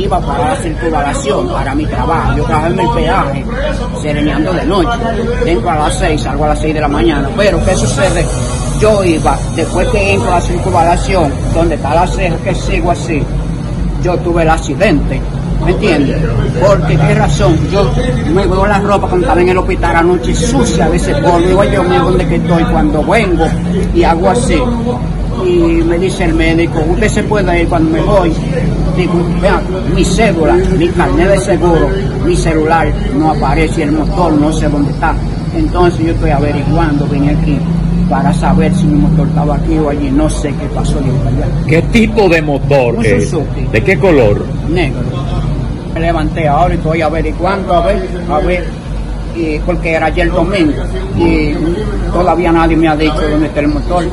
iba para la circunvalación, para mi trabajo. Yo trabajaba en el peaje, sereneando de noche. Entro a las 6, salgo a las 6 de la mañana. Pero, ¿qué sucede? Yo iba, después que entro a la circunvalación, donde está la ceja que sigo así, yo tuve el accidente. ¿Me entiendes? Porque qué razón, yo me veo la ropa cuando estaba en el hospital anoche sucia de ese polvo, digo yo mío dónde que estoy cuando vengo y hago así. Y me dice el médico, usted se puede ir cuando me voy. Digo, vean, mi cédula, mi carnet de seguro, mi celular no aparece, el motor no sé dónde está. Entonces yo estoy averiguando, vine aquí para saber si mi motor estaba aquí o allí, no sé qué pasó. ¿Qué tipo de motor Un es? Suzuki. ¿De qué color? negro. Me levanté ahora y estoy averiguando a ver, a ver, porque era ayer domingo y todavía nadie me ha dicho dónde está el motor.